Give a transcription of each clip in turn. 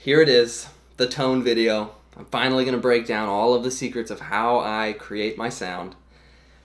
here it is, the tone video. I'm finally to break down all of the secrets of how I create my sound.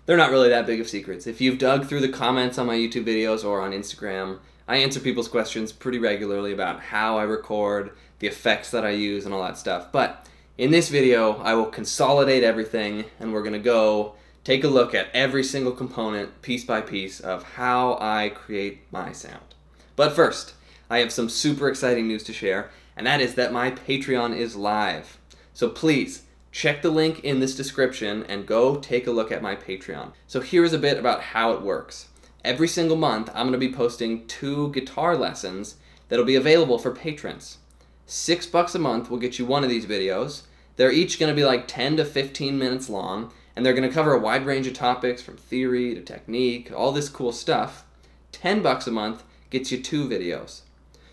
They're not really that big of secrets. If you've dug through the comments on my YouTube videos or on Instagram, I answer people's questions pretty regularly about how I record, the effects that I use, and all that stuff. But in this video, I will consolidate everything and we're to go take a look at every single component, piece by piece, of how I create my sound. But first, I have some super exciting news to share, and that is that my Patreon is live. So please, check the link in this description and go take a look at my Patreon. So here's a bit about how it works. Every single month, I'm going to be posting two guitar lessons that'll be available for patrons. Six bucks a month will get you one of these videos. They're each going to be like 10 to 15 minutes long, and they're going to cover a wide range of topics from theory to technique, all this cool stuff. 10 bucks a month gets you two videos.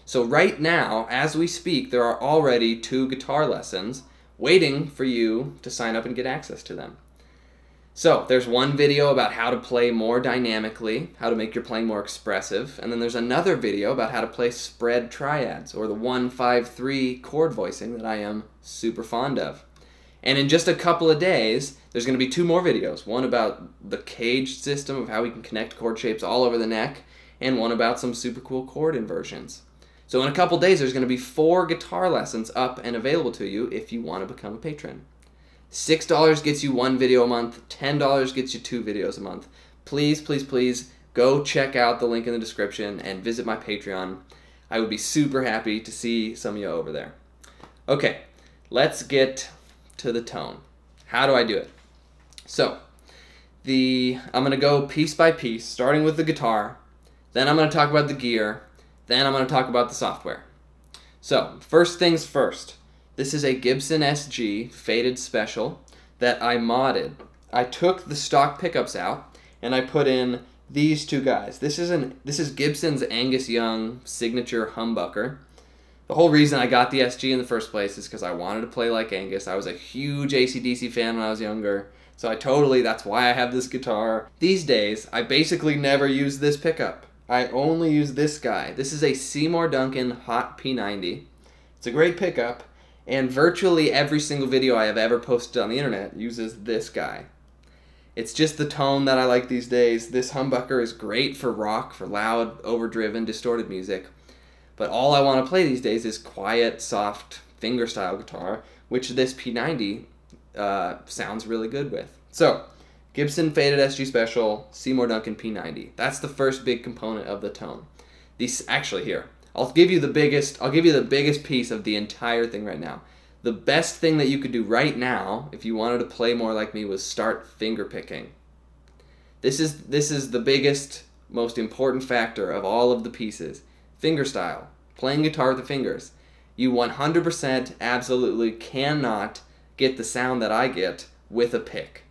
So right now, as we speak, there are already two guitar lessons waiting for you to sign up and get access to them. So there's one video about how to play more dynamically, how to make your playing more expressive, and then there's another video about how to play spread triads, or the 1-5-3 chord voicing that I am super fond of. And in just a couple of days, there's going to be two more videos. One about the CAGED system of how we can connect chord shapes all over the neck, and one about some super cool chord inversions. So in a couple days, there's going to be four guitar lessons up and available to you if you want to become a patron. $6 gets you one video a month, $10 gets you two videos a month. Please, please, please go check out the link in the description and visit my Patreon. I would be super happy to see some of you over there. Okay, let's get to the tone. How do I do it? So, the I'm going to go piece by piece, starting with the guitar, then I'm going to talk about the gear, then I'm going to talk about the software. So, first things first. This is a Gibson SG faded special that I modded. I took the stock pickups out and I put in these two guys. This is an this is Gibson's Angus Young signature humbucker. The whole reason I got the SG in the first place is because I wanted to play like Angus. I was a huge ACDC fan when I was younger. So I totally, that's why I have this guitar. These days, I basically never use this pickup. I only use this guy. This is a Seymour Duncan Hot P90. It's a great pickup, and virtually every single video I have ever posted on the internet uses this guy. It's just the tone that I like these days. This humbucker is great for rock, for loud, overdriven, distorted music. But all I want to play these days is quiet, soft, fingerstyle guitar, which this P90 uh, sounds really good with. So, Gibson Faded SG Special, Seymour Duncan P90. That's the first big component of the tone. These actually here. I'll give you the biggest I'll give you the biggest piece of the entire thing right now. The best thing that you could do right now if you wanted to play more like me was start finger picking. This is this is the biggest most important factor of all of the pieces. Finger style, playing guitar with the fingers. You 100% absolutely cannot get the sound that I get with a pick.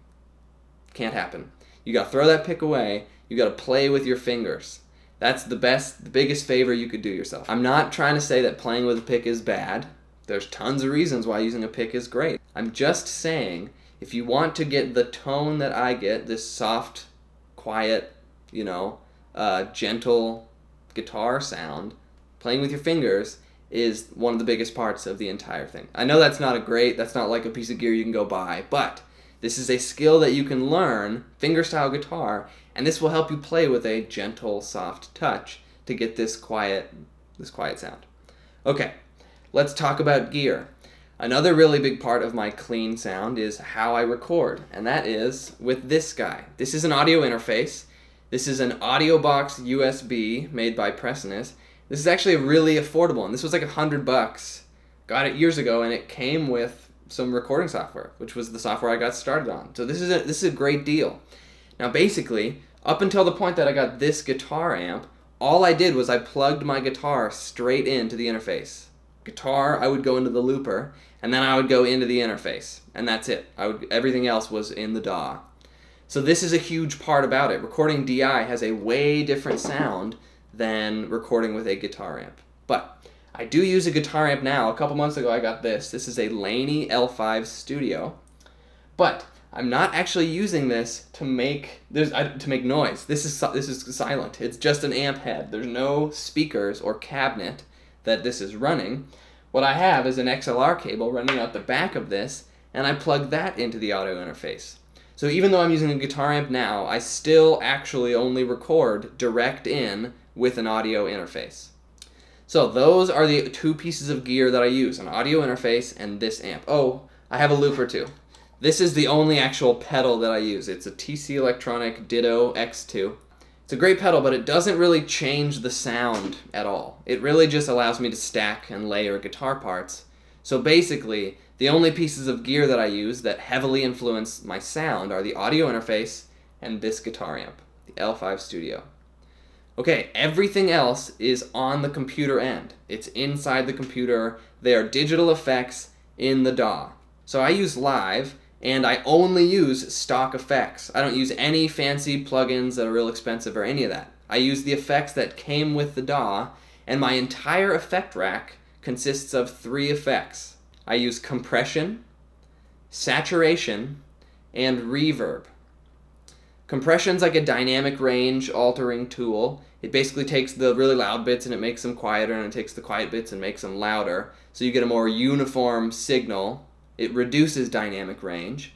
Can't happen. You got to throw that pick away. You got to play with your fingers. That's the best, the biggest favor you could do yourself. I'm not trying to say that playing with a pick is bad. There's tons of reasons why using a pick is great. I'm just saying if you want to get the tone that I get, this soft, quiet, you know, uh, gentle guitar sound, playing with your fingers is one of the biggest parts of the entire thing. I know that's not a great, that's not like a piece of gear you can go buy, but this is a skill that you can learn, fingerstyle guitar, and this will help you play with a gentle, soft touch to get this quiet, this quiet sound. Okay, let's talk about gear. Another really big part of my clean sound is how I record, and that is with this guy. This is an audio interface. This is an audio box USB made by Presonus. This is actually really affordable, and this was like a hundred bucks. Got it years ago, and it came with some recording software, which was the software I got started on. So this is a, this is a great deal. Now basically, up until the point that I got this guitar amp, all I did was I plugged my guitar straight into the interface. Guitar, I would go into the looper, and then I would go into the interface, and that's it. I would everything else was in the DAW. So this is a huge part about it. Recording DI has a way different sound than recording with a guitar amp. But I do use a guitar amp now. A couple months ago I got this. This is a Laney L5 Studio. But I'm not actually using this to make there's to make noise. This is this is silent. It's just an amp head. There's no speakers or cabinet that this is running. What I have is an XLR cable running out the back of this, and I plug that into the audio interface. So even though I'm using a guitar amp now, I still actually only record direct in with an audio interface. So those are the two pieces of gear that I use, an audio interface and this amp. Oh, I have a looper too. This is the only actual pedal that I use. It's a TC Electronic Ditto X2. It's a great pedal, but it doesn't really change the sound at all. It really just allows me to stack and layer guitar parts. So basically, the only pieces of gear that I use that heavily influence my sound are the audio interface and this guitar amp, the L5 Studio. Okay, everything else is on the computer end. It's inside the computer. They are digital effects in the DAW. So I use Live, and I only use stock effects. I don't use any fancy plugins that are real expensive or any of that. I use the effects that came with the DAW, and my entire effect rack consists of three effects. I use compression, saturation, and reverb. Compression's like a dynamic range altering tool. It basically takes the really loud bits and it makes them quieter, and it takes the quiet bits and makes them louder. So you get a more uniform signal. It reduces dynamic range.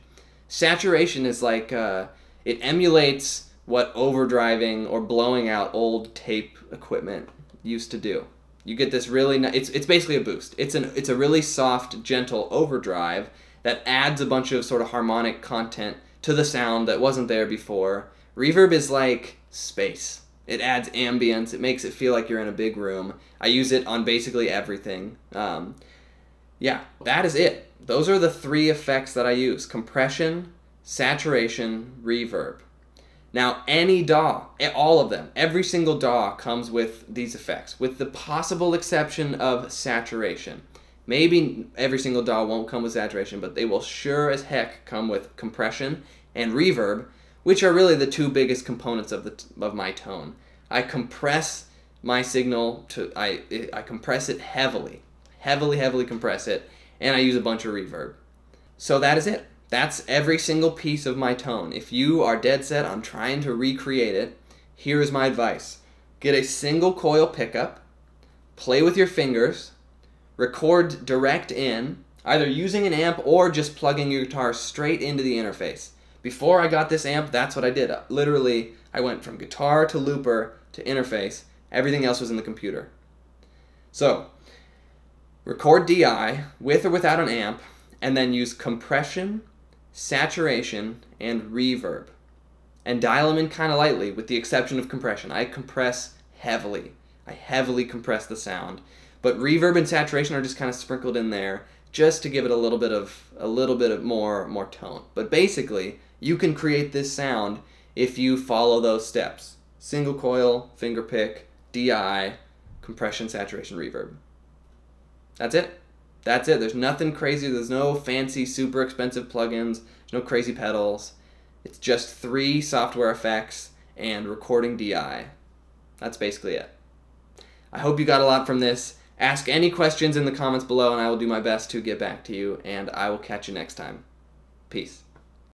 Saturation is like uh, it emulates what overdriving or blowing out old tape equipment used to do. You get this really it's it's basically a boost. It's an it's a really soft, gentle overdrive that adds a bunch of sort of harmonic content to the sound that wasn't there before. Reverb is like space. It adds ambience. It makes it feel like you're in a big room. I use it on basically everything. Um, yeah, that is it. Those are the three effects that I use compression, saturation, reverb. Now, any DAW, all of them, every single DAW comes with these effects, with the possible exception of saturation. Maybe every single DAW won't come with saturation, but they will sure as heck come with compression and reverb, which are really the two biggest components of the of my tone. I compress my signal to I I compress it heavily, heavily heavily compress it, and I use a bunch of reverb. So that is it. That's every single piece of my tone. If you are dead set on trying to recreate it, here is my advice. Get a single coil pickup, play with your fingers, record direct in, either using an amp or just plugging your guitar straight into the interface. Before I got this amp, that's what I did. Uh, literally, I went from guitar to looper to interface. Everything else was in the computer. So, record DI with or without an amp, and then use compression, saturation, and reverb. And dial them in kind of lightly, with the exception of compression. I compress heavily. I heavily compress the sound. But reverb and saturation are just kind of sprinkled in there just to give it a little bit of a little bit of more more tone. But basically, you can create this sound if you follow those steps. Single coil, finger pick, DI, compression, saturation, reverb. That's it. That's it. There's nothing crazy. There's no fancy, super expensive plugins. No crazy pedals. It's just three software effects and recording DI. That's basically it. I hope you got a lot from this. Ask any questions in the comments below, and I will do my best to get back to you, and I will catch you next time. Peace.